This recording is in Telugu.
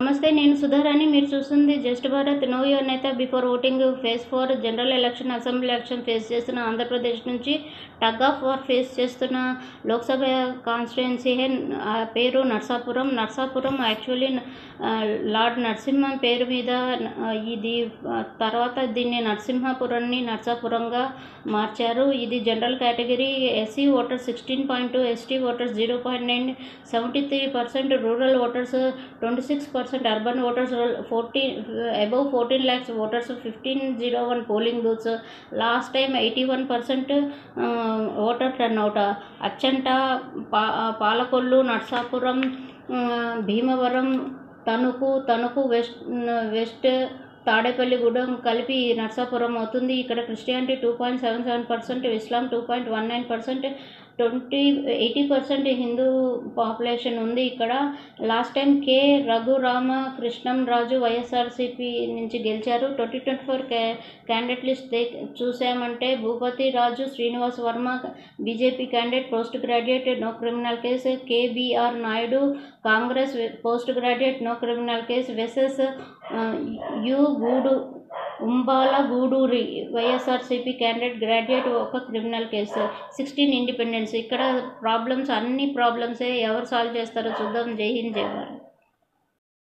I'm నమస్తే నేను సుధారాణి. మీరు చూస్తుంది just Bharat. Know your Neta before voting phase four. General election assembly election face చేస్తున్న ఆంధ్రప్రదేశ్ నుంచి టగ్ ఆఫ్ వార్ ఫేస్ చేస్తున్న లోక్సభ కాన్స్టిట్యున్సీ ఆ పేరు నర్సాపురం. నర్సాపురం యాక్చువల్లీ లార్డ్ నరసింహ పేరు మీద ఇది తర్వాత దీన్ని నరసింహపురాన్ని నర్సాపురంగా మార్చారు. ఇది general category. SC voters sixteen point two ST voters zero point nine seventy three percent rural voters twenty six percent urban voters fourteen above fourteen lakhs voters fifteen zero one polling booths last time eighty one percent voter turnout Achanta పా Palakollu Narsapuram uh, Bhimavaram Tanuku Tanuku west west Tadepalligudem కలిపి నర్సాపురం అవుతుంది. ఇక్కడ Christianity two point seven seven percent Islam two point one nine percent twenty eighty percent Hindu population ఉంది ఇక్కడ. Last time K. Raghurama Krishnam Raju YSRCP నుంచి గెలిచారు. ట్వంటీ ట్వంటీ ఫోర్ క్యా క్యాండిడేట్ లిస్ట్ చూసామంటే Bhupathi Raju Srinivas Varma BJP candidate post graduate no criminal case KBR Naidu Congress post graduate no criminal case versus you గూడు Umabala Guduri YSRCP candidate graduate ఒక క్రిమినల్ కేసు సిక్స్టీన్ ఇండిపెండెన్స్. ఇక్కడ ప్రాబ్లమ్స్ అన్ని ప్రాబ్లమ్సే ఎవరు సాల్వ్ చేస్తారో చూద్దాం. జై హింద్ జై భారత్.